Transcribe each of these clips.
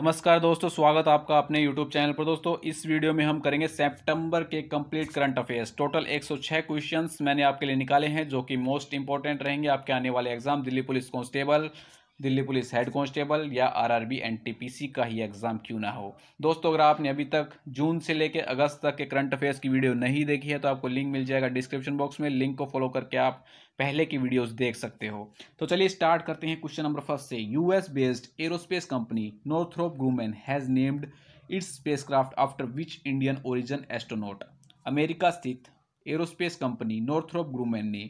नमस्कार दोस्तों, स्वागत आपका अपने YouTube चैनल पर। दोस्तों, इस वीडियो में हम करेंगे सितंबर के complete current affairs total 106 questions मैंने आपके लिए निकाले हैं, जो कि मोस्ट इंपॉर्टेंट रहेंगे आपके आने वाले exam Delhi police constable Delhi police head constable या आरआरबी एनटीपीसी का ही एग्ज़ाम क्यों ना हो। दोस्तों, अगर आपने अभी तक जून से लेकर अगस्त तक के करंट अफेयर्स की वीडियो नहीं देखी है तो आपको लिंक मिल जाएगा डिस्क्रिप्शन बॉक्स में। लिंक को फॉलो करके आप पहले की वीडियोस देख सकते हो। तो चलिए स्टार्ट करते हैं क्वेश्चन नंबर फ़र्स्ट से। US based aerospace company Northrop Grumman has named its spacecraft after which Indian origin astronaut America स्थित एरोस्पेस कंपनी नॉर्थरोप ग्रूमैन ने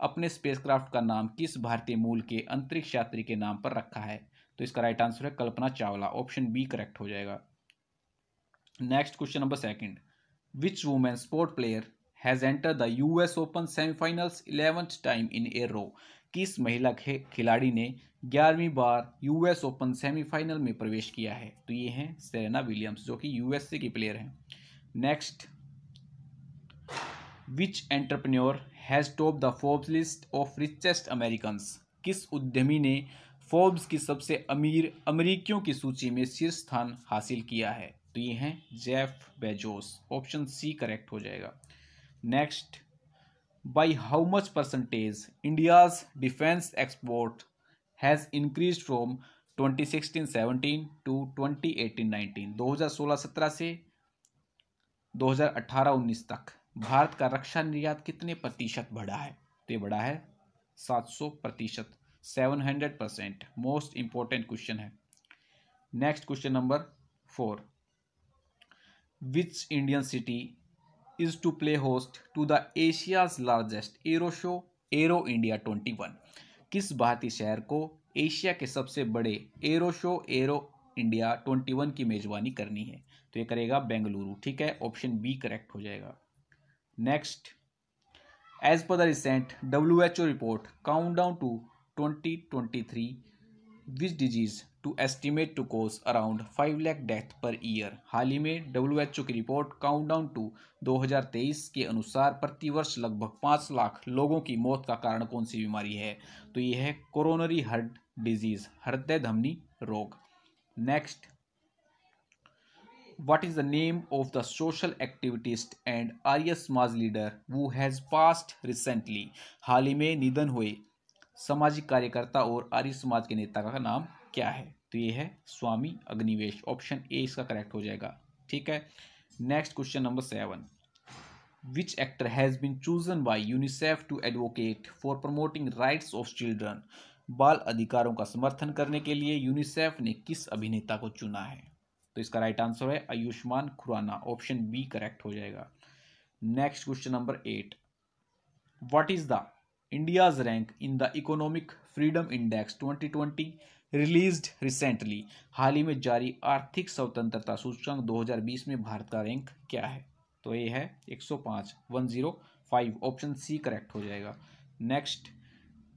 अपने स्पेसक्राफ्ट का नाम किस भारतीय मूल के अंतरिक्ष यात्री के नाम पर रखा है? तो इसका राइट आंसर है Kalpana Chawla. Option B correct हो जाएगा। Next question number second which women sport player has enter the US Open semifinals eleventh time in a row किस महिला खिलाड़ी ने ग्यारहवीं बार यूएस ओपन सेमीफाइनल में प्रवेश किया है? तो ये हैं सेरेना विलियम्स जो कि यूएसए की प्लेयर हैं। Next which entrepreneur has top the Forbes list of richest American किस उद्यमी ने फोर्ब्स की सबसे अमीर अमरीकियों की सूची में शीर्ष स्थान हासिल किया है? तो ये हैं Jeff Bezos. Option C correct हो जाएगा। Next by how much percentage India's defence export has increase from 2016-17 to 2018-19 2016-17 से 2018-19 तक। भारत का रक्षा निर्यात कितने प्रतिशत बढ़ा है? तो ये बढ़ा है सात सौ प्रतिशत seven hundred percent most important question है। Next question number four which Indian city is to play host to the Asia's largest aero show Aero India twenty one किस भारतीय शहर को एशिया के सबसे बड़े aero show Aero India twenty one की मेजबानी करनी है? तो ये करेगा बेंगलुरु, ठीक है? ऑप्शन बी करेक्ट हो जाएगा। Next as per the recent W H O report count down to twenty twenty three which disease to estimate to cause around five lakh death per year हाल ही में डब्ल्यू एच ओ की report count down to दो हज़ार तेईस के अनुसार प्रतिवर्ष लगभग पाँच लाख लोगों की मौत का कारण कौन सी बीमारी है? तो ये है कोरोनरी हर्ट डिज़ीज़ हृदय धमनी रोग। Next what is the name of the social activist and Arya Samaj leader who has passed recently? हाल ही में निधन हुए सामाजिक कार्यकर्ता और आर्य समाज के नेता का नाम क्या है? तो ये है स्वामी अग्निवेश। ऑप्शन ए इसका करेक्ट हो जाएगा। ठीक है? Next question number seven which actor has been chosen by UNICEF to advocate for promoting rights of children बाल अधिकारों का समर्थन करने के लिए यूनिसेफ ने किस अभिनेता को चुना है? तो इसका राइट आंसर है Ayushmann Khurrana option B correct हो जाएगा. Next question number eight what is the India's rank in the economic freedom index 2020 released recently हाल ही में जारी आर्थिक स्वतंत्रता सूचकांक 2020 में भारत का रैंक क्या है? तो ये है 105 105 ऑप्शन सी करेक्ट हो जाएगा. Next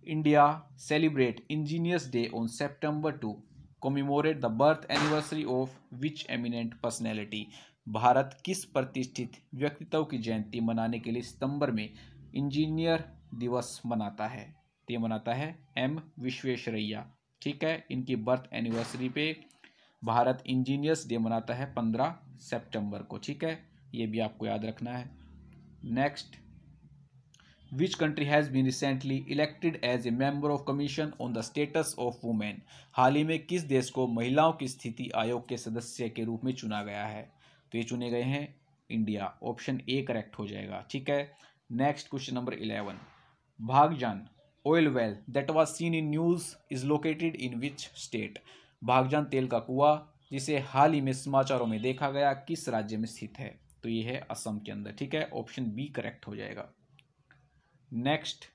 India celebrate engineers day on September to commemorate the birth anniversary of which eminent personality Bharat किस प्रतिष्ठित व्यक्तित्व की जयंती मनाने के लिए सितंबर में इंजीनियर दिवस मनाता है? तो ये मनाता है एम विश्वेश्वरैया। ठीक है, इनकी बर्थ एनिवर्सरी पे भारत इंजीनियर्स डे मनाता है पंद्रह सितंबर को। ठीक है, ये भी आपको याद रखना है। Next which country has been recently elected as a member of commission on the status of women हाल ही में किस देश को महिलाओं की स्थिति आयोग के सदस्य के रूप में चुना गया है? तो ये चुने गए हैं इंडिया। ऑप्शन ए करेक्ट हो जाएगा। ठीक है? Next question number eleven. Baghjan oil well that was seen in news is located in which state Baghjan तेल का कुआ, जिसे हाल ही में समाचारों में देखा गया, किस राज्य में स्थित है? तो ये है असम के अंदर। ठीक है? ऑप्शन बी करेक्ट हो जाएगा। Next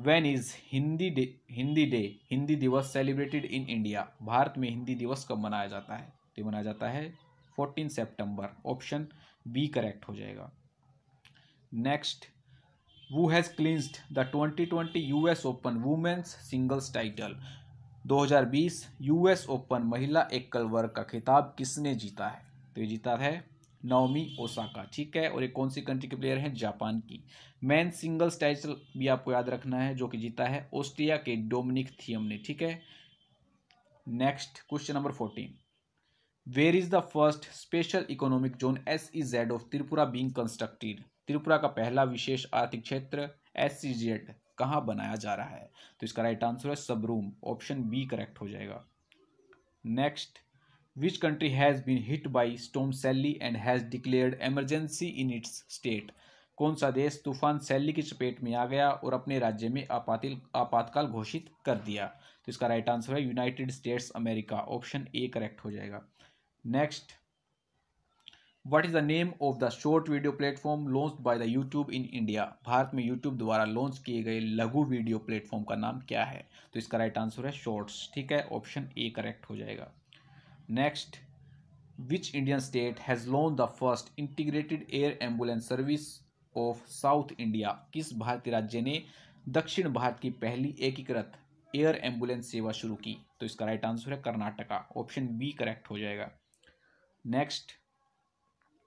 when is Hindi day Hindi day Hindi दिवस सेलिब्रेटेड इन इंडिया भारत में हिंदी दिवस कब मनाया जाता है? तो मनाया जाता है fourteen September option B correct हो जाएगा। Next who has clinched the twenty twenty U S open women's singles title 2020 US open महिला एकल वर्ग का खिताब किसने जीता है? तो ये जीता है नवमी ओसाका ठीक है? और ये कौन सी कंट्री के प्लेयर हैं? जापान की। मैन सिंगल्स टाइटल भी आपको याद रखना है, जो कि जीता है ऑस्ट्रिया के डोमिनिक थियम ने, ठीक है? Next question number fourteen where is the first special economic zone S E Z of Tripura being constructed Tripura का पहला विशेष आर्थिक क्षेत्र एस सी जेड कहाँ बनाया जा रहा है? तो इसका राइट आंसर है सबरूम ऑप्शन बी करेक्ट हो जाएगा। Next which country has been hit by storm Sally and has declared emergency in its state कौन सा देश तूफ़ान सैली की चपेट में आ गया और अपने राज्य में आपातिल, आपातकाल घोषित कर दिया? तो इसका राइट आंसर है United States America option A correct हो जाएगा। Next what is the name of the short video platform launch by the YouTube in India Bharat में यूट्यूब द्वारा लॉन्च किए गए लघु वीडियो प्लेटफॉर्म का नाम क्या है? तो इसका राइट आंसर है शॉर्ट्स ठीक है? ऑप्शन ए करेक्ट हो जाएगा। Next which Indian state has launch the first integrated air ambulance service of south India किस भारतीय राज्य ने दक्षिण भारत की पहली एकीकृत एयर एंबुलेंस सेवा शुरू की? तो इसका राइट आंसर है कर्नाटका। ऑप्शन बी करेक्ट हो जाएगा। नेक्स्ट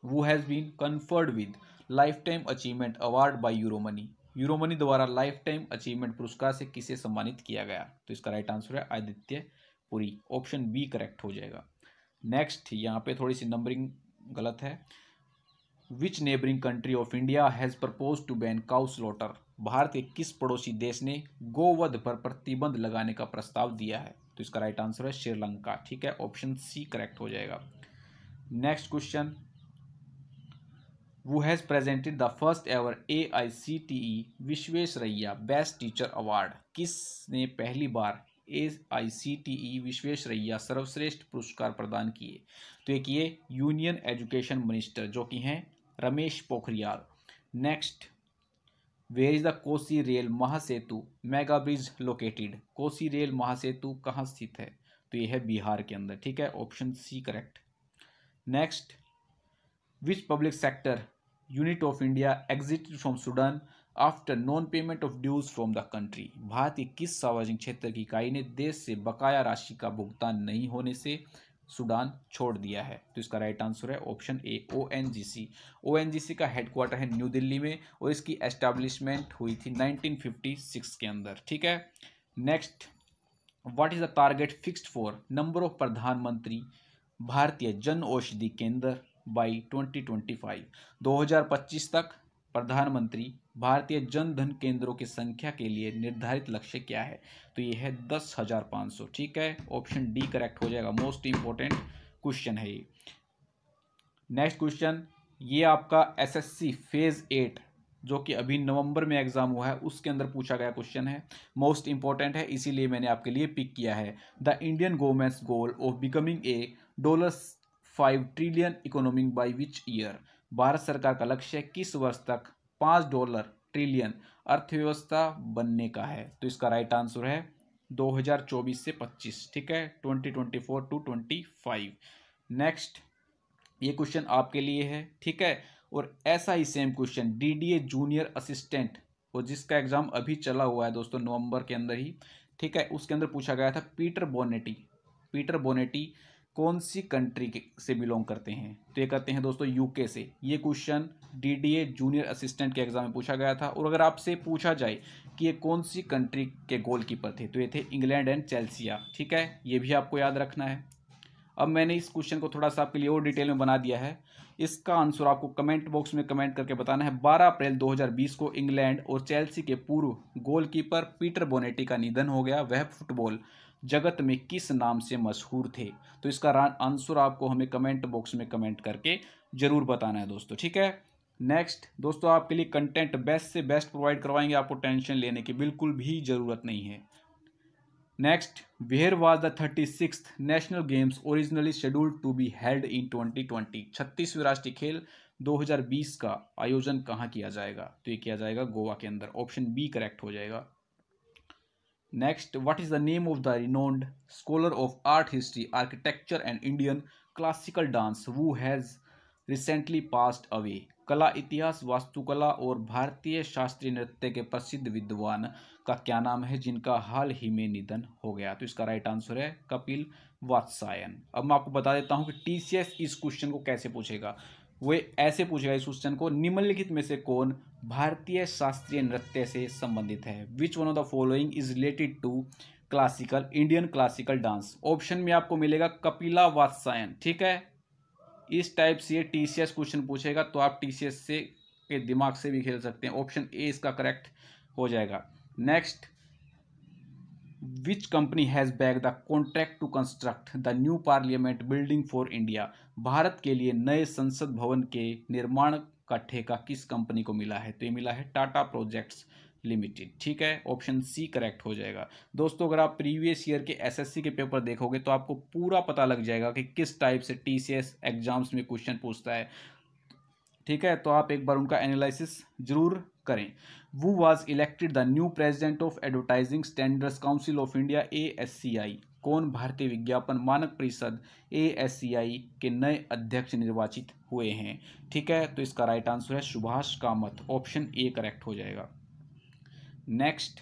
वो has been conferred with life time achievement award by Euromoney Euromoney द्वारा लाइफ टाइम अचीवमेंट पुरस्कार से किसे सम्मानित किया गया? तो इसका राइट आंसर है Aditya Puri. Option B correct हो जाएगा। नेक्स्ट यहाँ पे थोड़ी सी नंबरिंग गलत है। Which neighbouring country of India has propose to ban cow slaughter Bharat के किस पड़ोसी देश ने गोवध पर प्रतिबंध लगाने का प्रस्ताव दिया है? तो इसका राइट आंसर है श्रीलंका, ठीक है? ऑप्शन सी करेक्ट हो जाएगा। Next question who has presented the first ever A I C T E Visvesvaraya best teacher award किसने पहली बार ए I C T E Visvesvaraya सर्वश्रेष्ठ पुरस्कार प्रदान किए। तो ये यूनियन एजुकेशन मिनिस्टर जो कि हैं, Ramesh Pokhriyal. Next where is the Kosi rail Mahasetu mega bridge located Kosi rail Mahasetu कहाँ स्थित है? तो ये है बिहार के अंदर, ठीक है? Option C correct next which public sector unit of India exit from Sudan? After non payment of dues from the country Bharat की किस सार्वजनिक क्षेत्र की इकाई ने देश से बकाया राशि का भुगतान नहीं होने से सूडान छोड़ दिया है? तो इसका राइट आंसर है option A O N G C O N G C का हेडक्वार्टर है न्यू दिल्ली में और इसकी एस्टैब्लिशमेंट हुई थी 1956 के अंदर। ठीक है? Next what is the target fixed for number of Pradhan Mantri Bhartiya Jan औषधि केंद्र बाई 2025 2025 तक प्रधानमंत्री भारतीय जन धन केंद्रों की संख्या के लिए निर्धारित लक्ष्य क्या है? तो ये है दस हज़ार पाँच सौ, ठीक है? ऑप्शन डी करेक्ट हो जाएगा। मोस्ट इंपॉर्टेंट क्वेश्चन है ये। नेक्स्ट क्वेश्चन ये आपका एसएससी फ़ेज़ एट जो कि अभी नवंबर में एग्ज़ाम हुआ है, उसके अंदर पूछा गया क्वेश्चन है। मोस्ट इंपॉर्टेंट है, इसीलिए मैंने आपके लिए पिक किया है। The Indian government's goal of becoming a dollar five trillion economy by which year Bharat सरकार का लक्ष्य किस वर्ष तक पाँच डॉलर ट्रिलियन अर्थव्यवस्था बनने का है। तो इसका राइट आंसर है 2024 से 25 ठीक है? 2024 टू 25 नेक्स्ट ये क्वेश्चन आपके लिए है, ठीक है? और ऐसा ही same question DDA junior assistant और जिसका एग्ज़ाम अभी चला हुआ है दोस्तों नवंबर के अंदर ही, ठीक है? उसके अंदर पूछा गया था पीटर बोनेटी पीटर बोनेटी कौन सी कंट्री से बिलोंग करते हैं? तो ये करते हैं दोस्तों यूके से। ये क्वेश्चन डीडीए जूनियर असिस्टेंट के एग्ज़ाम में पूछा गया था और अगर आपसे पूछा जाए कि ये कौन सी कंट्री के गोलकीपर थे तो ये थे इंग्लैंड एंड चेल्सिया ठीक है? ये भी आपको याद रखना है। अब मैंने इस क्वेश्चन को थोड़ा सा आपके लिए और डिटेल में बना दिया है। इसका आंसर आपको कमेंट बॉक्स में कमेंट करके बताना है। 12 अप्रैल 2020 को इंग्लैंड और चेल्सी के पूर्व गोलकीपर पीटर बोनेटी का निधन हो गया। वह फुटबॉल जगत में किस नाम से मशहूर थे? तो इसका आंसर आपको हमें कमेंट बॉक्स में कमेंट करके ज़रूर बताना है दोस्तों, ठीक है? नेक्स्ट दोस्तों आपके लिए कंटेंट बेस्ट से बेस्ट प्रोवाइड करवाएँगे, आपको टेंशन लेने की बिल्कुल भी ज़रूरत नहीं है। Next where was the thirty six national games originally scheduled to be held in twenty twenty छत्तीसवीं राष्ट्रीय खेल 2020 का आयोजन कहाँ किया जाएगा? तो ये किया जाएगा गोवा के अंदर। ऑप्शन बी करेक्ट हो जाएगा। Next what is the name of the renowned scholar of art history architecture and Indian classical dance who has recently passed away कला, इतिहास, वास्तुकला और भारतीय शास्त्रीय नृत्य के प्रसिद्ध विद्वान का क्या नाम है, जिनका हाल ही में निधन हो गया? तो इसका राइट आंसर है कपिल वात्सायन। अब मैं आपको बता देता हूँ कि टीसीएस इस क्वेश्चन को कैसे पूछेगा। वे ऐसे पूछेगा इस क्वेश्चन को, निम्नलिखित में से कौन भारतीय शास्त्रीय नृत्य से संबंधित है? Which one of the following is related to classical Indian classical dance option में आपको मिलेगा कपिला वात्सायन, ठीक है? इस टाइप से ये टी सी एस क्वेश्चन पूछेगा तो आप टी सी एस से के दिमाग से भी खेल सकते हैं। ऑप्शन ए इसका करेक्ट हो जाएगा। Next which company has bagged the contract to construct the new parliament building for India Bharat के लिए नए संसद भवन के निर्माण का ठेका किस कंपनी को मिला है? तो ये मिला है टाटा प्रोजेक्ट्स लिमिटेड ठीक है? ऑप्शन सी करेक्ट हो जाएगा। दोस्तों, अगर आप प्रीवियस ईयर के एसएससी के पेपर देखोगे तो आपको पूरा पता लग जाएगा कि किस टाइप से टीसीएस एग्ज़ाम्स में क्वेश्चन पूछता है। ठीक है? तो आप एक बार उनका एनालिसिस ज़रूर करें। Who was elected the new president of advertising standards council of India A S C I कौन? भारतीय विज्ञापन मानक परिषद ए एस सी आई के नए अध्यक्ष निर्वाचित हुए हैं। ठीक है? तो इसका राइट आंसर है Subhash Kamath. Option A correct हो जाएगा। Next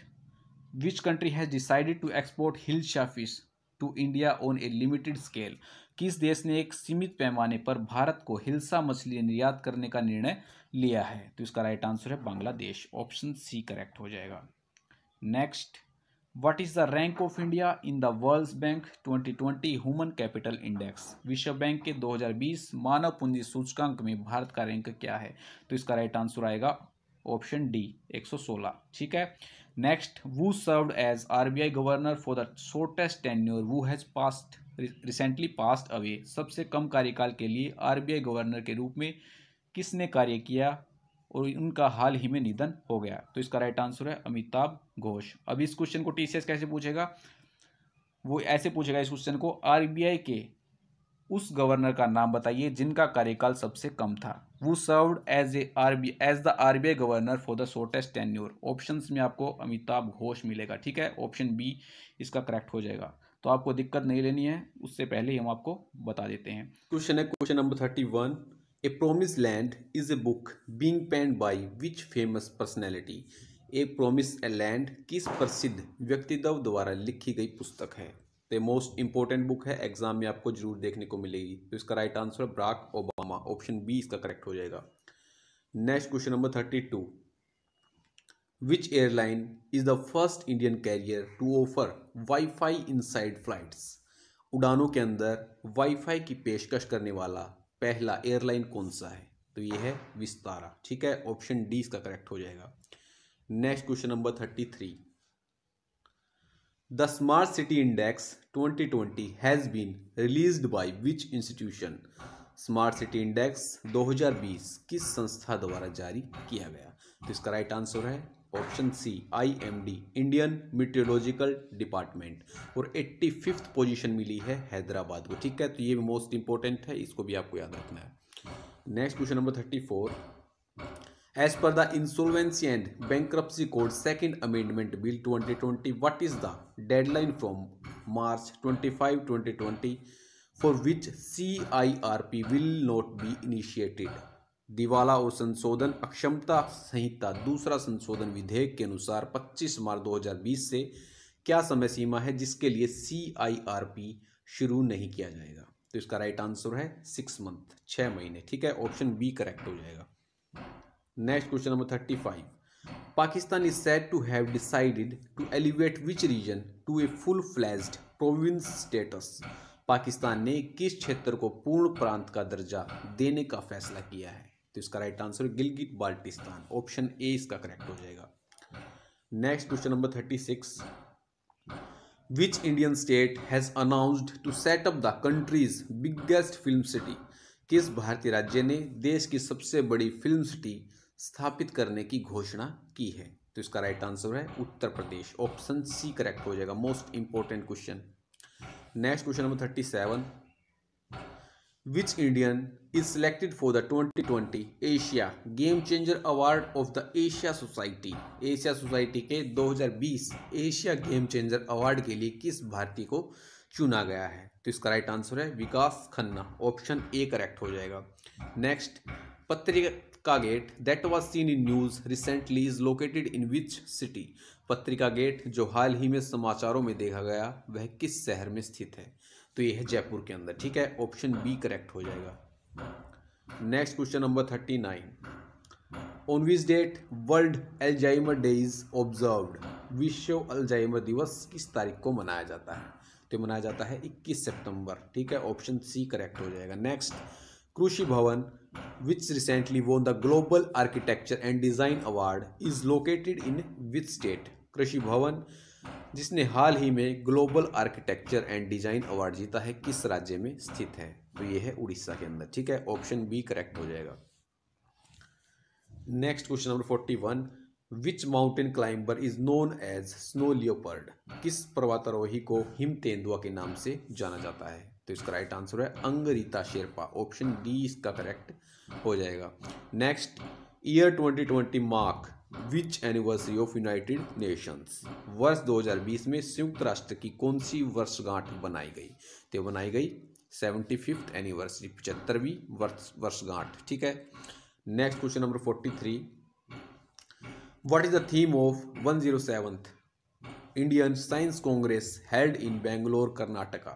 which country has decided to export hill fish to India on a limited scale किस देश ने एक सीमित पैमाने पर भारत को हिल्सा मछली निर्यात करने का निर्णय लिया है? तो इसका राइट आंसर है बांग्लादेश। ऑप्शन सी करेक्ट हो जाएगा। Next what is the rank of India in the world bank 2020 human capital index विश्व बैंक के 2020 मानव पूंजी सूचकांक में भारत का रैंक क्या है? तो इसका राइट आंसर आएगा ऑप्शन डी 116 ठीक है? Next who served as RBI governor for the shortest tenure who has passed recently passed away सबसे कम कार्यकाल के लिए आरबीआई गवर्नर के रूप में किसने कार्य किया और उनका हाल ही में निधन हो गया? तो इसका राइट आंसर है अमिताभ घोष। अब इस क्वेश्चन को टीसीएस कैसे पूछेगा? वो ऐसे पूछेगा इस क्वेश्चन को आरबीआई के उस गवर्नर का नाम बताइए जिनका कार्यकाल सबसे कम था। Who served as A R B as the R B I governor for the shortest tenure option में आपको अमिताभ घोष मिलेगा, ठीक है? ऑप्शन बी इसका करेक्ट हो जाएगा। तो आपको दिक्कत नहीं लेनी है, उससे पहले ही हम आपको बता देते हैं। क्वेश्चन है, question number thirty one. A promise land is a book being penned by which famous personality a promise a land किस प्रसिद्ध व्यक्तित्व द्वारा लिखी गई पुस्तक है? तो मोस्ट इंपॉर्टेंट बुक है एग्ज़ाम में आपको ज़रूर देखने को मिलेगी। तो इसका right answer Barack Obama option B इसका करेक्ट हो जाएगा। Next question number thirty two. Which airline is the first Indian carrier to offer Wi-Fi inside flights? उड़ानों के अंदर वाईफाई की पेशकश करने वाला पहला एयरलाइन कौन सा है? तो ये है विस्तारा, ठीक है? ऑप्शन डी इसका करेक्ट हो जाएगा। Next question number thirty three the smart city index 2020 has been released by which institution smart city index 2020 किस संस्था द्वारा जारी किया गया? तो इसका राइट आंसर है option C I M D Indian meteorological department और एट्टी फिफ्थ पोजिशन मिली है हैदराबाद को। ठीक है तो ये भी मोस्ट इंपॉर्टेंट है, इसको भी आपको याद रखना है। Next question number thirty four as per the insolvency and bankruptcy code second amendment bill twenty twenty what is the deadline from March twenty five twenty twenty for which C I R P will not be initiated दिवाला और संशोधन, अक्षमता संहिता, दूसरा संशोधन विधेयक के अनुसार 25 मार्च 2020 से क्या समय सीमा है जिसके लिए सी आई आर पी शुरू नहीं किया जाएगा? तो इसका राइट आंसर है सिक्स मंथ छः महीने, ठीक है? ऑप्शन बी करेक्ट हो जाएगा। Next question number thirty five Pakistan is set to have decided to elevate which region to a full fledged province status Pakistan ने किस क्षेत्र को पूर्ण प्रांत का दर्जा देने का फैसला किया है? तो इसका right answer Gilgit Baltistan. Option A इसका करेक्ट हो जाएगा। Next question number thirty six which Indian state has announced to set up the country's biggest film city किस भारतीय राज्य ने देश की सबसे बड़ी फ़िल्म सिटी स्थापित करने की घोषणा की है? तो इसका राइट आंसर है Uttar Pradesh. Option C correct हो जाएगा। Most important question next question number thirty seven which Indian is selected for the 2020 Asia Game Changer Award of the Asia Society? Asia society के 2020 एशिया गेम चेंजर अवार्ड के लिए किस भारतीय को चुना गया है? तो इसका राइट आंसर है Vikas Khanna. Option A correct हो जाएगा। Next Patrika gate that was seen in news recently is located in which city Patrika gate जो हाल ही में समाचारों में देखा गया, वह किस शहर में स्थित है? तो ये है जयपुर के अंदर, ठीक है? ऑप्शन बी करेक्ट हो जाएगा। Next question number thirty nine on which date world Alzheimer day is observed विश्व अल्जाइमर दिवस किस तारीख को मनाया जाता है? तो मनाया जाता है 21 सितंबर, ठीक है? ऑप्शन सी करेक्ट हो जाएगा। Next Krishi Bhavan which recently won the global architecture and design award is located in which state Krishi Bhavan जिसने हाल ही में global architecture and design award जीता है, किस राज्य में स्थित है? तो ये है उड़ीसा के अंदर, ठीक है? ऑप्शन बी करेक्ट हो जाएगा। Next question number forty one which mountain climber is known as snow leopard किस पर्वतारोही को हिम तेंदुआ के नाम से जाना जाता है? तो इसका राइट आंसर है अंगरीता शेरपा। ऑप्शन डी इसका करेक्ट हो जाएगा। Next year 2020 mark which anniversary of United Nations. वर्ष 2020 में संयुक्त राष्ट्र की कौन सी वर्षगांठ बनाई गई? तो बनाई गई सेवेंटी फिफ्थ एनिवर्सरी, पचहत्तरवीं वर्ष, वर्षगांठ, ठीक है? Next question number forty three what is the theme of one zero seventh Indian Science Congress held in Bangalore Karnataka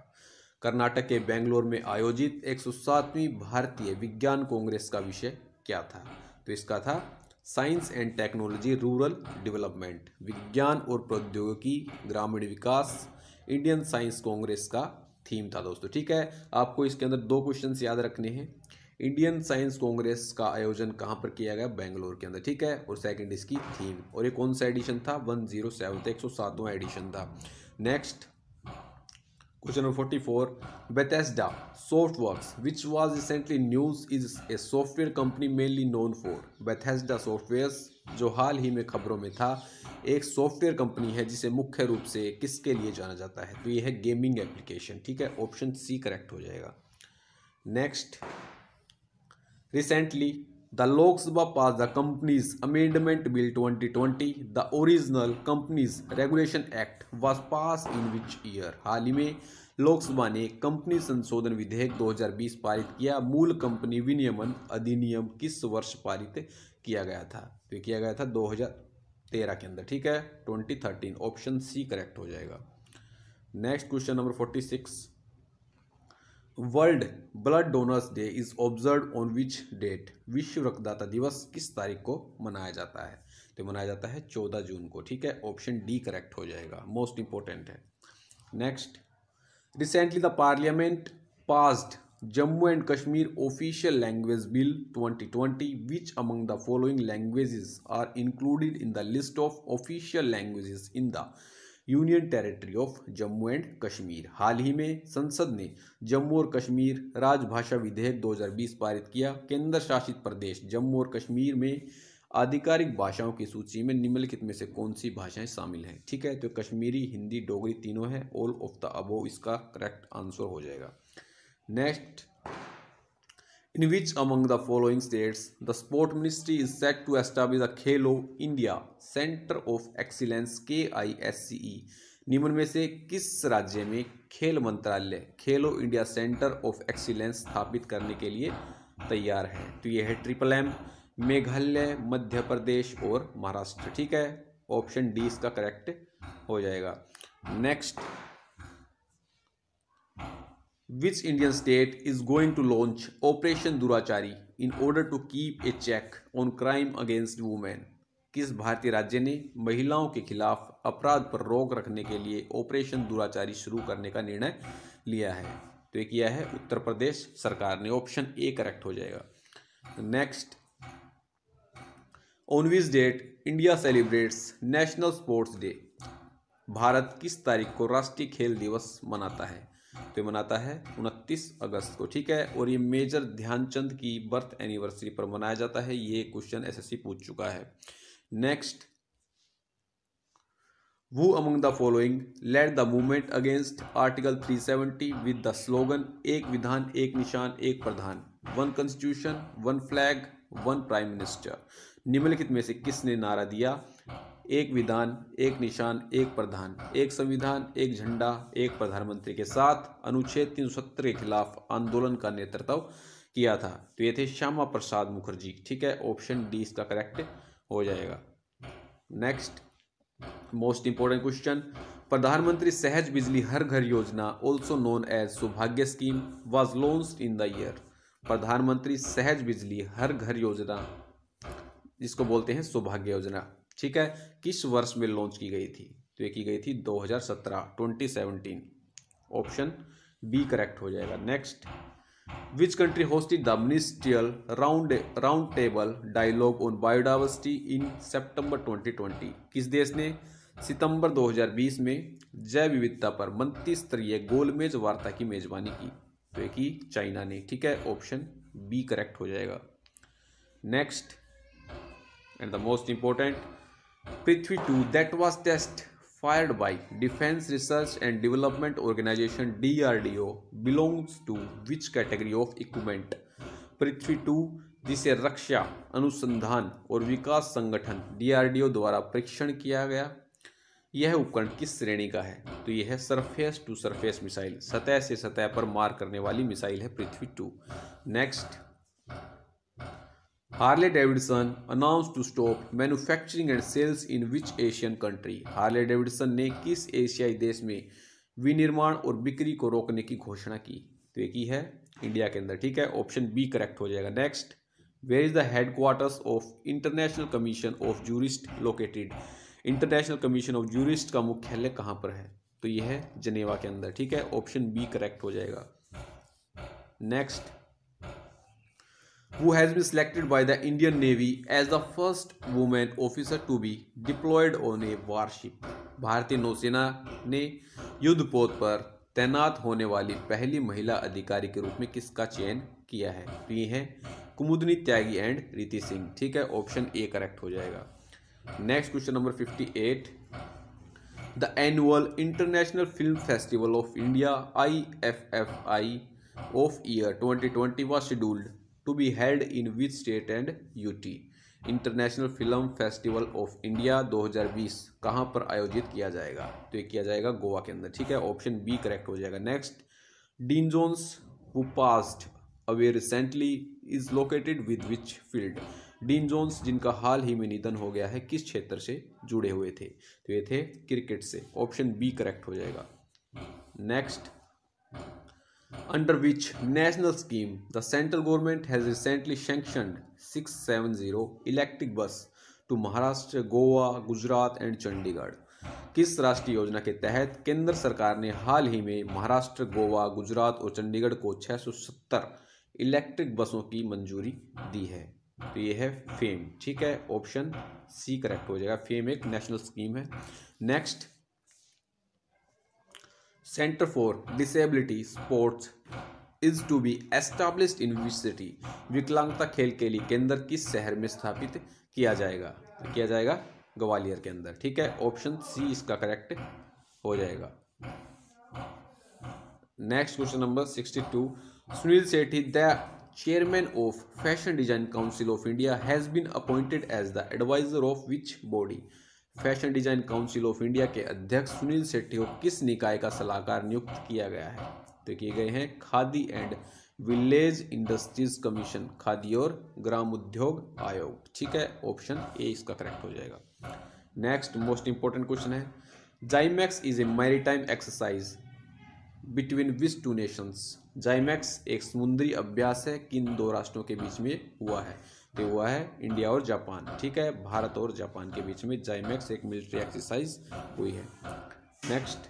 Karnataka के बेंगलोर में आयोजित एक सौ सातवीं भारतीय विज्ञान कांग्रेस का विषय क्या था? तो इसका था science and technology rural development, विज्ञान और प्रौद्योगिकी, ग्रामीण विकास, इंडियन साइंस कांग्रेस का थीम था दोस्तों, ठीक है? आपको इसके अंदर दो क्वेश्चंस याद रखने हैं। इंडियन साइंस कांग्रेस का आयोजन कहाँ पर किया गया? बेंगलोर के अंदर, ठीक है? और सेकंड इसकी थीम और ये कौन सा एडिशन था? वन ज़ीरो सेवन था एक सौ सातवां एडिशन था। Next question number forty four Bethesda Softwork which was recently news is a software company mainly known for Bethesda software जो हाल ही में खबरों में था, एक सॉफ्टवेयर कंपनी है जिसे मुख्य रूप से किसके लिए जाना जाता है? तो यह है गेमिंग एप्लीकेशन ठीक है? ऑप्शन सी करेक्ट हो जाएगा। Next recently the Lok Sabha pass the companies amendment bill 2020 the original companies regulation act was pass in which year. हाल ही में लोकसभा ने कंपनी संशोधन विधेयक 2020 पारित किया। मूल कंपनी विनियमन अधिनियम किस वर्ष पारित किया गया था? तो किया गया था 2013 के अंदर, ठीक है? 2013 ऑप्शन सी करेक्ट हो जाएगा। Next question number forty world blood donors day is observe on which date? विश्व रक्तदाता दिवस किस तारीख को मनाया जाता है? तो मनाया जाता है चौदह जून को, ठीक है? ऑप्शन डी करेक्ट हो जाएगा, मोस्ट इंपॉर्टेंट है। Next, recently the parliament passed Jammu and Kashmir official language bill 2020 which among the following languages are included in the list of official languages in the union territory of Jammu and Kashmir. हाल ही में संसद ने जम्मू और कश्मीर राजभाषा विधेयक 2020 पारित किया। केंद्र शासित प्रदेश जम्मू और कश्मीर में आधिकारिक भाषाओं की सूची में निम्नलिखित में से कौन सी भाषाएँ शामिल हैं? ठीक है तो कश्मीरी, हिंदी, डोगरी तीनों है। ऑल ऑफ़ द अबो इसका करेक्ट आंसर हो जाएगा। Next in which among the following states, the sport ministry is set to establish the khelo india center of excellence KISCE निम्न में से किस राज्य में खेल मंत्रालय खेलो इंडिया सेंटर ऑफ़ एक्सीलेंस स्थापित करने के लिए तैयार है? तो ये है ट्रिपल एम मेघालय, मध्य प्रदेश और महाराष्ट्र। ठीक है? ऑप्शन डी इसका करेक्ट हो जाएगा। Next which Indian state is going to launch Operation Durachari in order to keep a check on crime against women? किस भारतीय राज्य ने महिलाओं के खिलाफ अपराध पर रोक रखने के लिए ऑपरेशन दुराचारी शुरू करने का निर्णय लिया है? तो ये किया है उत्तर प्रदेश सरकार ने। ऑप्शन ए करेक्ट हो जाएगा। Next on which date India celebrates national sports day Bharat किस तारीख को राष्ट्रीय खेल दिवस मनाता है? तो मनाता है उनतीस अगस्त को, ठीक है? और ये मेजर ध्यानचंद की बर्थ एनिवर्सरी पर मनाया जाता है, ये क्वेश्चन एसएससी पूछ चुका है। Next who among the following let the movement against article 370 with the slogan एक विधान, एक निशान, एक प्रधान one constitution one flag one prime minister निम्नलिखित में से किसने नारा दिया? एक विधान, एक निशान, एक प्रधान, एक संविधान, एक झंडा, एक प्रधानमंत्री के साथ अनुच्छेद तीन के खिलाफ आंदोलन का नेतृत्व किया था। तो ये थे श्यामा प्रसाद मुखर्जी। ठीक है ऑप्शन डी इसका करेक्ट हो जाएगा। नेक्स्ट मोस्ट इंपोर्टेंट क्वेश्चन प्रधानमंत्री सहज Bijli Har Ghar Yojana also known as Saubhagya scheme was launch in the year Pradhan Mantri Sahaj Bijli हर घर योजना, जिसको बोलते हैं सौभाग्य योजना। ठीक है, किस वर्ष में लॉन्च की गई थी? तो ये की गई थी 2017 2017 ऑप्शन बी करेक्ट हो जाएगा। Next which country hosted the ministerial round round table dialogue on biodiversity in September 2020 किस देश ने? सितंबर 2020 में जैव विविधता पर मंत्री स्तरीय गोलमेज वार्ता की मेजबानी की। तो एक ही चाइना ने, ठीक है? ऑप्शन बी करेक्ट हो जाएगा। Next and the most important Prithvi two that was test fired by Defense Research and Development Organization DRDO belongs to which category of equipment? Prithvi two, जिसे रक्षा, अनुसंधान और विकास संगठन डीआरडीओ द्वारा परीक्षण किया गया। यह उपकरण किस श्रेणी का है? तो यह सरफेस टू सरफेस मिसाइल सतह से सतह पर मार करने वाली मिसाइल है Prithvi two. Next Harley Davidson announce to stop manufacturing and sales in which Asian country Harley Davidson ने किस एशियाई देश में विनिर्माण और बिक्री को रोकने की घोषणा की? तो एक ही है इंडिया के अंदर, ठीक है? ऑप्शन बी करेक्ट हो जाएगा। Next where is the headquarters of International Commission of Jurist located International Commission of Jurist का मुख्यालय कहाँ पर है? तो यह है जनेवा के अंदर, ठीक है? ऑप्शन बी करेक्ट हो जाएगा। Next who has been selected by the Indian Navy as the first woman officer to be deployed on a warship. भारतीय नौसेना ने युद्धपोत पर तैनात होने वाली पहली महिला अधिकारी के रूप में किसका चयन किया है? तो ये है कुमुदनी त्यागी एंड रीति सिंह। ठीक है ऑप्शन ए करेक्ट हो जाएगा। Next question number fifty eight the annual International Film Festival of India I F F I of year 2020 was scheduled. To be held in which state and UT International Film Festival of India 2020 कहाँ पर आयोजित किया जाएगा? तो ये किया जाएगा गोवा के अंदर, ठीक है? ऑप्शन बी करेक्ट हो जाएगा। Next Dean Jones passed away recently is located with which field Dean Jones जिनका हाल ही में निधन हो गया है, किस क्षेत्र से जुड़े हुए थे? तो ये थे क्रिकेट से। ऑप्शन बी करेक्ट हो जाएगा। Next under which national scheme the central government has recently sanctioned 670 electric bus to Maharashtra, Goa Gujarat and Chandigarh किस राष्ट्रीय योजना के तहत केंद्र सरकार ने हाल ही में महाराष्ट्र गोवा गुजरात और चंडीगढ़ को 670 इलेक्ट्रिक बसों की मंजूरी दी है? तो ये है फेम ठीक है? ऑप्शन सी करेक्ट हो जाएगा। फेम एक नेशनल स्कीम है। Next centre for disability sports is to be established in which city विकलांगता खेल के लिए केंद्र किस शहर में स्थापित किया जाएगा? तो किया जाएगा ग्वालियर के अंदर, ठीक है? ऑप्शन सी इसका करेक्ट हो जाएगा। Next question number sixty two Sunil Sethi the chairman of Fashion Design Council of India has been appointed as the advisor of which body Fashion Design Council of India के अध्यक्ष सुनील सेट्टी को किस निकाय का सलाहकार नियुक्त किया गया है? तो किए गए हैं Khadi and Village Industries Commission, khadi और ग्राम उद्योग आयोग। ठीक है, ऑप्शन ए इसका करेक्ट हो जाएगा। नेक्स्ट मोस्ट इंपॉर्टेंट क्वेश्चन है। JIMEX is a maritime exercise between which two nations JIMEX एक समुद्री अभ्यास है, किन दो राष्ट्रों के बीच में हुआ है? तो हुआ है इंडिया और जापान। ठीक है, भारत और जापान के बीच में जाइमैक्स एक मिलिट्री एक्सरसाइज हुई है। Next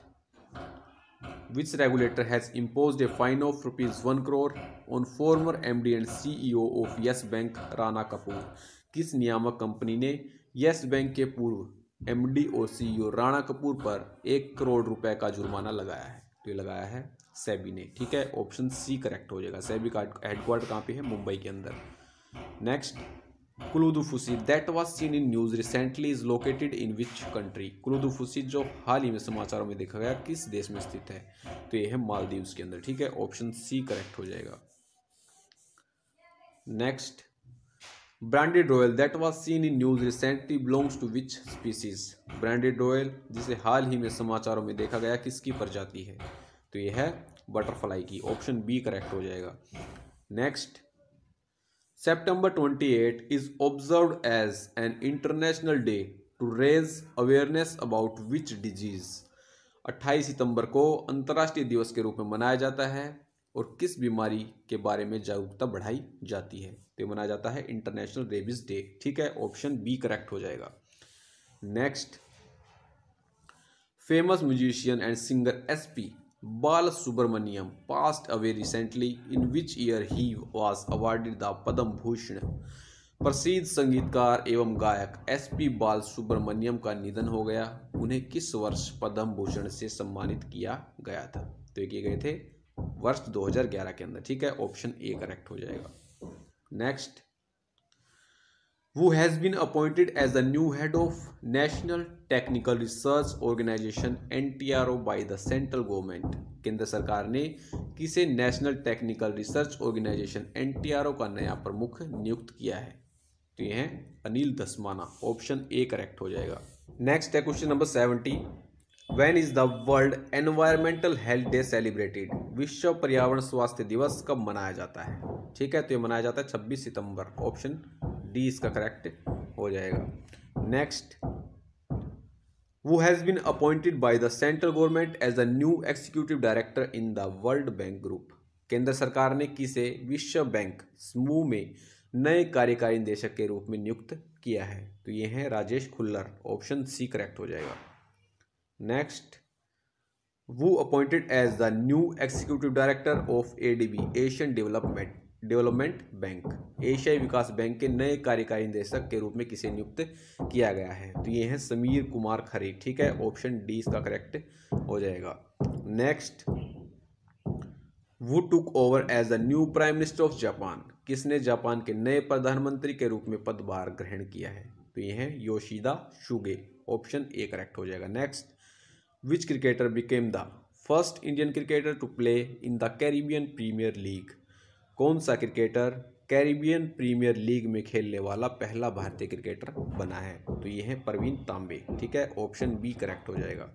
which regulator has impose a fine of rupees one crore on former M D and C E of Yes Bank Rana Kapoor किस नियामक कंपनी ने यस बैंक के पूर्व एम डी और सी ई राणा कपूर पर एक करोड़ रुपए का जुर्माना लगाया है? तो ये लगाया है सेबी ने। ठीक है ऑप्शन सी करेक्ट हो जाएगा। सेबी का हेडक्वार्टर कहाँ पे है? मुंबई के अंदर। Next Kulhudhuffushi that was seen in news recently is located in which country Kulhudhuffushi जो हाल ही में समाचारों में देखा गया, किस देश में स्थित है? तो ये है मालदीव्स के अंदर, ठीक है? ऑप्शन सी करेक्ट हो जाएगा। Next branded royal that was seen in news recently belongs to which species branded royal जिसे हाल ही में समाचारों में देखा गया, किसकी प्रजाति है? तो ये है बटरफ्लाई की। ऑप्शन बी करेक्ट हो जाएगा। Next September 28 is observed as an international day to raise awareness about which disease 28 सितंबर को अंतर्राष्ट्रीय दिवस के रूप में मनाया जाता है और किस बीमारी के बारे में जागरूकता बढ़ाई जाती है। तो मनाया जाता है इंटरनेशनल रेबिस डे ठीक है? ऑप्शन बी करेक्ट हो जाएगा। Next famous musician and singer S Bala Subrahmanyam passed away recently in which year he was awarded the Padma Bhushan प्रसिद्ध संगीतकार एवं गायक एस पी बाल सुब्रमण्यम का निधन हो गया। उन्हें किस वर्ष पद्म भूषण से सम्मानित किया गया था? तो ये किए गए थे वर्ष 2011 के अंदर, ठीक है? ऑप्शन ए करेक्ट हो जाएगा। Next who has been appointed as the new head of National Technical Research Organization NTRO by the central government. केंद्र सरकार ने किसे national technical research organisation NTRO का नया प्रमुख नियुक्त किया है? तो ये है Anil Dasmana option A correct हो जाएगा। नेक्स्ट है question number seventy when is the world environmental health day celebrated विश्व पर्यावरण स्वास्थ्य दिवस कब मनाया जाता है? ठीक है तो ये मनाया जाता है छब्बीस सितंबर ऑप्शन डी इसका करेक्ट हो जाएगा। Next who has been appointed by the central government as the new executive director in the World Bank group केंद्र सरकार ने किसे विश्व बैंक, समूह में नए कार्यकारी निदेशक के रूप में नियुक्त किया है? तो ये हैं Rajesh Khullar option C correct हो जाएगा। Next who appointed as the new executive director of ADB Asian Development Development Bank. एशियाई विकास बैंक के नए कार्यकारी निदेशक के रूप में किसे नियुक्त किया गया है? तो ये है समीर कुमार खरे, ठीक है? ऑप्शन डी इसका करेक्ट हो जाएगा। Next who took over as the new prime minister of Japan किसने जापान के नए प्रधानमंत्री के रूप में पदभार ग्रहण किया है? तो ये है Yoshida Shuge, option A correct हो जाएगा। Next which cricketer became the first Indian cricketer to play in the Caribbean Premier League कौन सा क्रिकेटर कैरिबियन प्रीमियर लीग में खेलने वाला पहला भारतीय क्रिकेटर बना है? तो ये है प्रवीण तांबे, ठीक है? ऑप्शन बी करेक्ट हो जाएगा।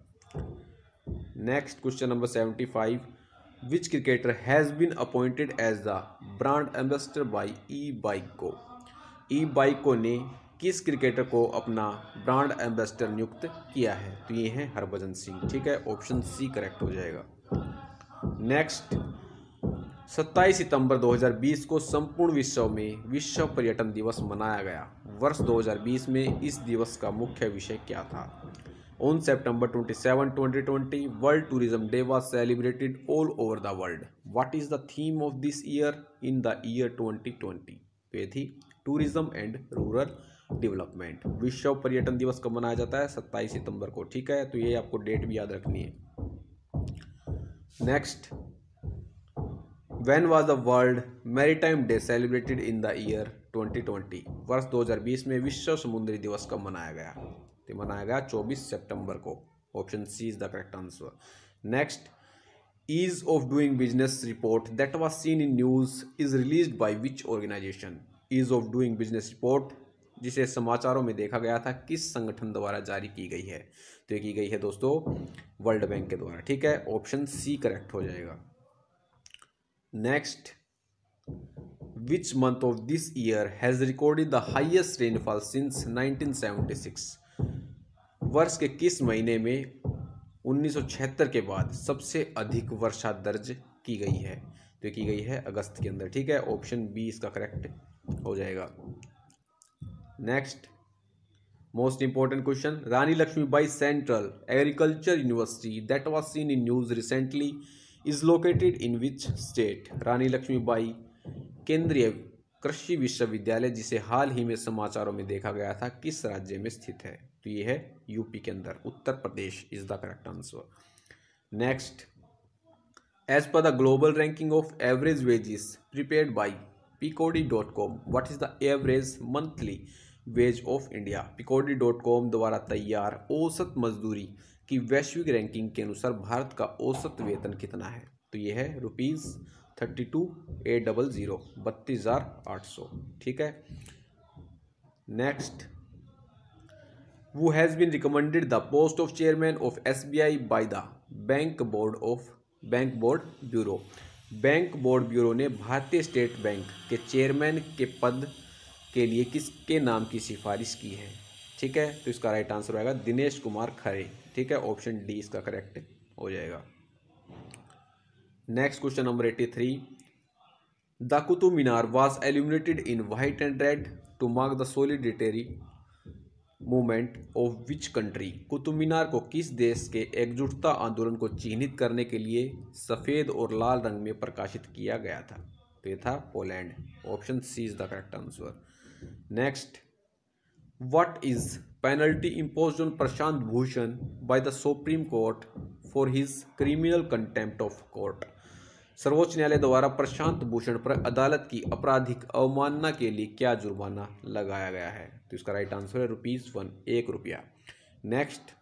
Next question number seventy five which cricketer has been appointed as the brand ambassador by eBikeGo eBikeGo ने किस क्रिकेटर को अपना ब्रांड एम्बेसडर नियुक्त किया है? तो ये है हरभजन सिंह, ठीक है? ऑप्शन सी करेक्ट हो जाएगा। नेक्स्ट 27 सितंबर 2020 को संपूर्ण विश्व में विश्व पर्यटन दिवस मनाया गया। वर्ष 2020 में इस दिवस का मुख्य विषय क्या था? On September 27 2020 world tourism day was celebrated all over the world what is the theme of this year in the year 2020 तो ये थी टूरिज़्म एंड रूरल डेवलपमेंट विश्व पर्यटन दिवस कब मनाया जाता है? 27 सितंबर को, ठीक है? तो ये आपको डेट भी याद रखनी है। Next when was the world maritime day celebrated in the year 2020 वर्ष 2020 में विश्व समुद्री दिवस कब मनाया गया? तो मनाया गया 24 सितंबर को। Option C is the correct answer next ease of doing business report that was seen in news is release by which organisation ease of doing business report जिसे समाचारों में देखा गया था, किस संगठन द्वारा जारी की गई है? तो ये की गई है दोस्तों वर्ल्ड बैंक के द्वारा, ठीक है? ऑप्शन सी करेक्ट हो जाएगा। Next, which month of this year has recorded the highest rainfall since 1976? वर्ष के किस महीने में 1976 के बाद सबसे अधिक वर्षा दर्ज की गई है? तो की गई है अगस्त के अंदर ठीक है? ऑप्शन बी इसका करेक्ट हो जाएगा। Next most important question Rani Lakshmibai Central Agriculture University that was seen in news recently is located in which state Rani Lakshmibai, केंद्रीय कृषि विश्वविद्यालय, जिसे हाल ही में समाचारों में देखा गया था, किस राज्य में स्थित है? तो ये है यूपी के अंदर। Uttar Pradesh is the correct answer next as per the global ranking of average wages prepared by Picodi dot com what is the average monthly wage of India Picodi dot com द्वारा तैयार औसत मजदूरी कि वैश्विक ranking के अनुसार भारत का औसत वेतन कितना है? तो ये है rupees thirty two eight double zero, बत्तीस हज़ार आठ सौ। ठीक है? Next. Who has been recommended the post of chairman of S B I by the bank board of bank board bureau bank board bureau ने भारतीय स्टेट बैंक के chairman के पद के लिए किसके नाम की सिफारिश की है? ठीक है? तो इसका राइट आंसर आएगा दिनेश कुमार खरे। ठीक है? ऑप्शन डी इसका करेक्ट हो जाएगा। Next question number eighty three the Qutub Minar was illuminated in white and red to mark the solidarity movement of which country Qutub Minar को किस देश के एकजुटता आंदोलन को चिन्हित करने के लिए सफ़ेद और लाल रंग में प्रकाशित किया गया था? तो ये था Poland option C is the correct answer next what is penalty impose on Prashant Bhushan by the supreme court for his criminal contempt of court सर्वोच्च न्यायालय द्वारा प्रशांत भूषण पर अदालत की आपराधिक अवमानना के लिए क्या जुर्माना लगाया गया है? तो इसका राइट आंसर है रुपीज़ वन एक रुपया। Next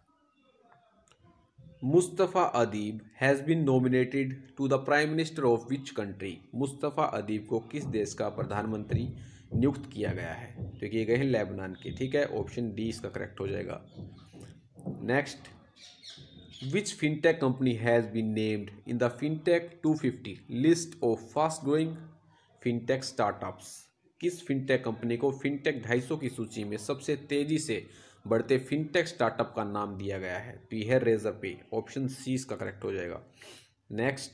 Mustafa Adib has been nominated to the prime minister of which country Mustafa Adib को किस देश का प्रधानमंत्री नियुक्त किया गया है। तो किए गए हैं लेबनान के, ठीक है? ऑप्शन डी इसका करेक्ट हो जाएगा। Next which fintech company has been named in the fintech 250 list of fast growing fintech startups किस फिनटेक कंपनी को फिनटेक 250 की सूची में सबसे तेज़ी से बढ़ते फिनटेक स्टार्टअप का नाम दिया गया है? तो यह रेजर पे ऑप्शन सी इसका करेक्ट हो जाएगा। Next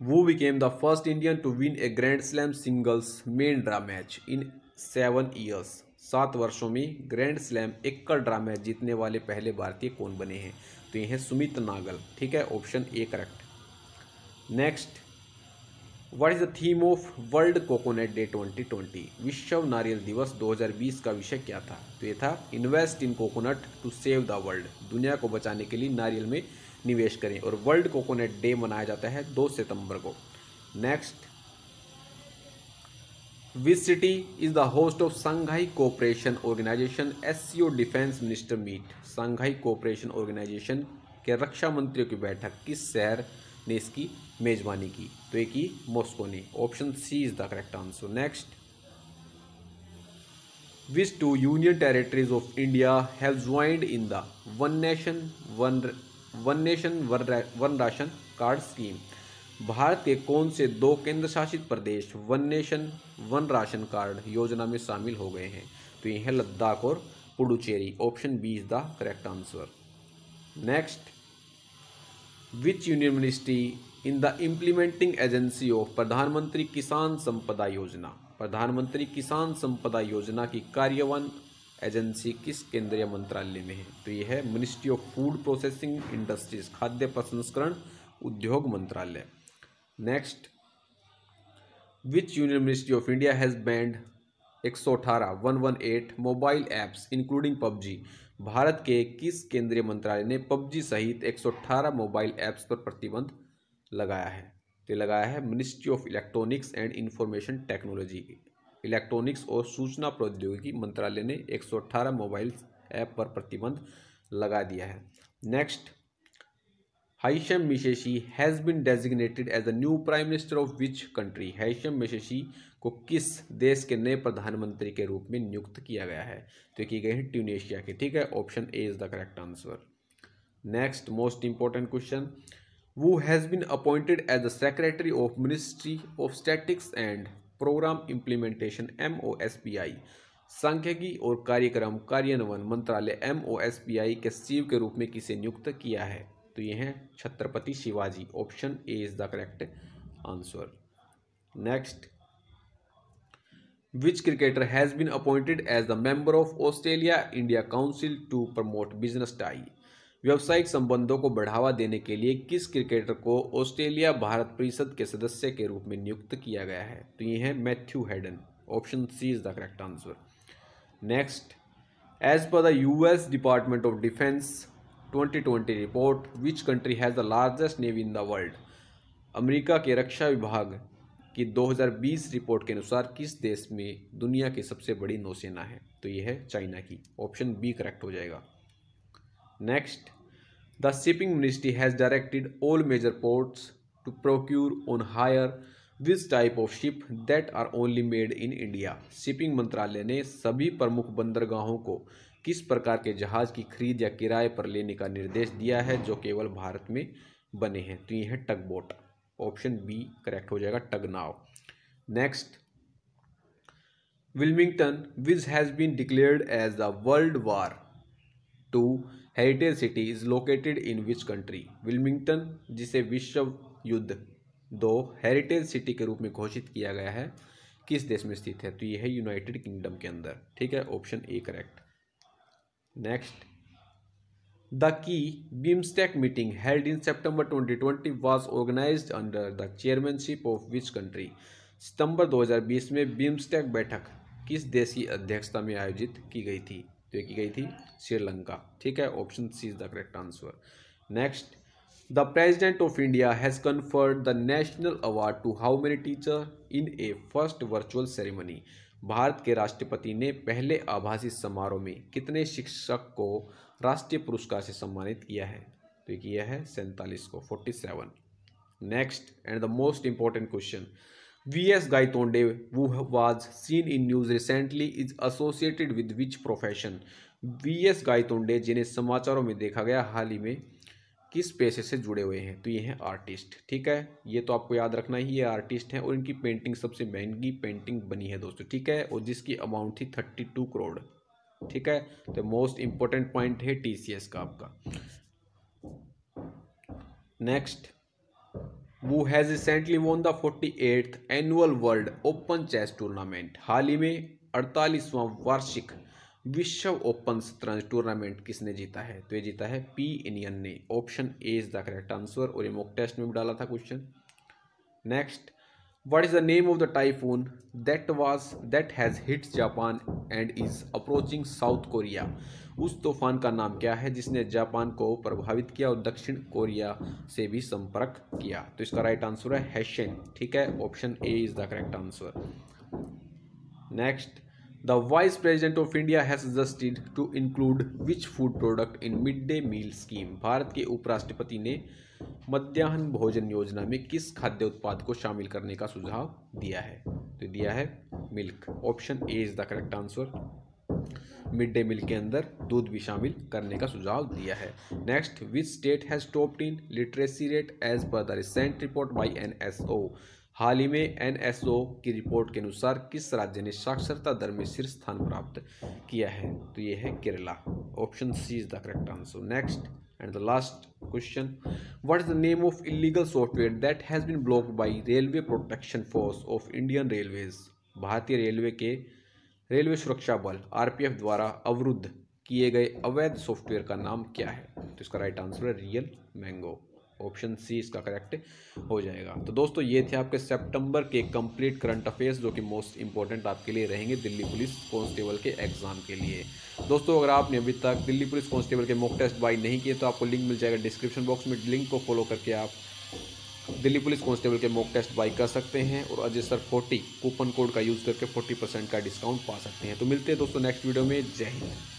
who became the first Indian to win a grand slam singles main draw match in seven years सात वर्षों में ग्रैंड स्लैम एकल ड्रा मैच जीतने वाले पहले भारतीय कौन बने हैं? तो ये हैं सुमित नागल। ठीक है option A correct next what is the theme of world coconut day 2020 विश्व नारियल दिवस 2020 का विषय क्या था? तो ये था invest in coconut to save the world दुनिया को बचाने के लिए नारियल में निवेश करें और वर्ल्ड कोकोनट डे मनाया जाता है दो सितंबर को। Next which city is the host of Shanghai cooperation organisation's defence minister meet Shanghai cooperation organisation के रक्षा मंत्रियों की बैठक किस शहर ने इसकी मेजबानी की? तो एक ही मॉस्को ने। Option C is the correct answer next which two union territories of India have joined in the one nation one one nation, one ration card scheme. Bharat के कौन से दो केंद्र शासित प्रदेश one nation, one ration card योजना में शामिल हो गए हैं? तो ये है लद्दाख और Puducherry. Option B is the correct answer. Next which union ministry in the implementing agency of Pradhan Mantri Kisan Sampada योजना? प्रधानमंत्री किसान संपदा योजना की कार्यवन एजेंसी किस केंद्रीय मंत्रालय में है? तो ये है ministry of food processing industries, खाद्य प्रसंस्करण, उद्योग मंत्रालय। Next which union ministry of India has banned एक सौ अठारह one one eight mobile apps including PUBG. Bharat के किस केंद्रीय मंत्रालय ने पबजी सहित एक सौ अठारह मोबाइल ऐप्स पर प्रतिबंध लगाया है? तो लगाया है ministry of electronics and information technology. Electronics और सूचना प्रौद्योगिकी मंत्रालय ने एक सौ अठारह मोबाइल ऐप पर प्रतिबंध लगा दिया है। Next, Hichem Mechichi has been designated as the new prime minister of which country? Hichem Mechichi को किस देश के नए प्रधानमंत्री के रूप में नियुक्त किया गया है? तो की गई है ट्यूनेशिया के, ठीक है? Option A is the correct answer. Next, most important question, who has been appointed as the secretary of ministry of statistics and programme implementation M O S P I सांख्यिकी और कार्यक्रम कार्यान्वयन मंत्रालय M O S P I के सचिव के रूप में किसे नियुक्त किया है? तो ये हैं Chhatrapati Shivaji option A is the correct answer next which cricketer has been appointed as the member of Australia India council to promote business tie व्यावसायिक संबंधों को बढ़ावा देने के लिए किस क्रिकेटर को ऑस्ट्रेलिया भारत परिषद के सदस्य के रूप में नियुक्त किया गया है? तो ये है Matthew Hayden, option C is the correct answer. Next, as per the US department of defence 2020 report, which country has the largest navy in the world? America के रक्षा विभाग की 2020 रिपोर्ट के अनुसार किस देश में दुनिया की सबसे बड़ी नौसेना है? तो यह है चाइना की। ऑप्शन बी करेक्ट हो जाएगा। Next the shipping ministry has directed all major ports to procure on hire which type of ship that are only made in India shipping मंत्रालय ने सभी प्रमुख बंदरगाहों को किस प्रकार के जहाज़ की खरीद या किराए पर लेने का निर्देश दिया है, जो केवल भारत में बने हैं? तो ये है tug boat option B correct हो जाएगा tug now next Wilmington which has been declared as the world war two heritage city is located in which country Wilmington जिसे विश्व युद्ध दो हेरिटेज सिटी के रूप में घोषित किया गया है, किस देश में स्थित है? तो ये है यूनाइटेड किंगडम के अंदर। ठीक है? Option A correct next the key BIMSTEC meeting held in September 2020 was organised under the chairmanship of which country सितंबर 2020 में बीमस्टेक बैठक किस देश की अध्यक्षता में आयोजित की गई थी? तो की गई थी श्रीलंका। ठीक है? Option C is the correct answer next the president of India has conferred the national award to how many teacher in a first virtual ceremony Bharat के राष्ट्रपति ने पहले आभासी समारोह में कितने शिक्षक को राष्ट्रीय पुरस्कार से सम्मानित किया है? तो ये किया है सैंतालीस को forty seven next and the most important question V S Gaitonde who was seen in news recently, is associated with which profession? V S Gaitonde जिन्हें समाचारों में देखा गया, हाल ही में किस पेशे से जुड़े हुए हैं? तो ये हैं आर्टिस्ट ठीक है? ये तो आपको याद रखना ही, ये आर्टिस्ट हैं और इनकी पेंटिंग सबसे महँगी पेंटिंग बनी है दोस्तों, ठीक है? और जिसकी अमाउंट थी थर्टी टू करोड़ ठीक है? तो मोस्ट इंपॉर्टेंट पॉइंट है टी सी एस का आपका। Next who has recently won the forty eighth annual world open chess tournament हाल ही में अड़तालीसवां वार्षिक विश्व ओपन शतरंज टूर्नामेंट किसने जीता है? तो ये जीता है पी इनियन ने। Option A is the correct answer और ये मॉक टेस्ट में भी डाला था question next what is the name of the typhoon that was that has hit Japan and is approaching South Korea उस तूफ़ान का नाम क्या है, जिसने जापान को प्रभावित किया और दक्षिण कोरिया से भी संपर्क किया? तो इसका राइट आंसर है हैशन ठीक है? Option A is the correct answer next vice president of India has suggested to include which food product in mid day meal scheme Bharat के उपराष्ट्रपति ने मध्याह्न भोजन योजना में किस खाद्य उत्पाद को शामिल करने का सुझाव दिया है? तो दिया है milk. Option A is the correct answer mid day meal के अंदर दूध भी शामिल करने का सुझाव दिया है। Next which state has topped in literacy rate as per the recent report by N हाल ही में एन एस ओ की रिपोर्ट के अनुसार किस राज्य ने साक्षरता दर में शीर्ष स्थान प्राप्त किया है? तो ये है Kerala. Option C is the correct answer next and the last question what is the name of illegal software that has been blocked by railway protection force of Indian railways भारतीय रेलवे के railway सुरक्षा बल, RPF द्वारा अवरुद्ध किए गए अवैध software का नाम क्या है? तो इसका राइट आंसर है रियल मैंगो ऑप्शन सी इसका करेक्ट हो जाएगा। तो दोस्तों, ये थे आपके सितंबर के कंप्लीट करंट अफेयर्स जो कि मोस्ट इंपॉर्टेंट आपके लिए रहेंगे दिल्ली पुलिस कांस्टेबल के एग्ज़ाम के लिए। दोस्तों, अगर आपने अभी तक दिल्ली पुलिस कांस्टेबल के मॉक टेस्ट बाई नहीं किए तो आपको लिंक मिल जाएगा डिस्क्रिप्शन बॉक्स में। लिंक को फॉलो करके आप दिल्ली पुलिस कांस्टेबल के मॉक टेस्ट बाई कर सकते हैं और Ajay sir forty coupon code का यूज़ करके फोर्टी परसेंट का डिस्काउंट पा सकते हैं। तो मिलते हैं दोस्तों नेक्स्ट वीडियो में। जय हिंद।